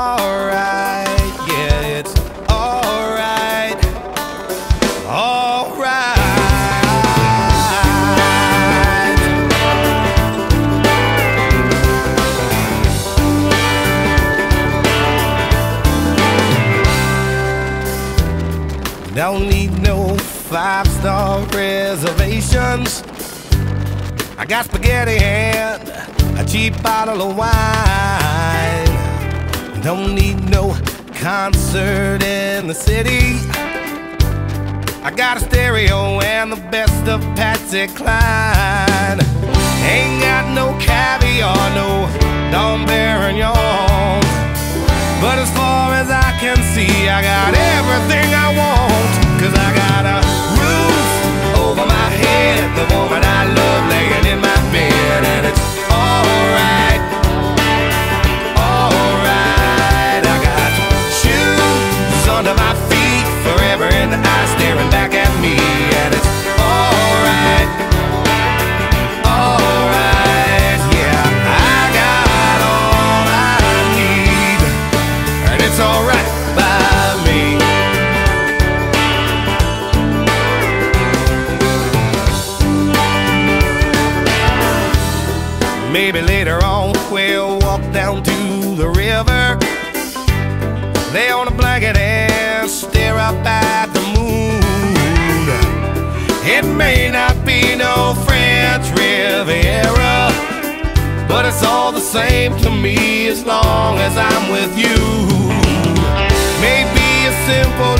alright. Yeah, it's alright. Alright. Don't need no five star reservations. I got spaghetti and a cheap bottle of wine. Don't need no concert in the city. I got a stereo and the best of Patsy Cline. Ain't got no caviar, no Dom Perignon. But as far as I can see, I got everything I want. Maybe later on we'll walk down to the river, lay on a blanket and stare up at the moon. It may not be no French Riviera, but it's all the same to me as long as I'm with you. Maybe a simple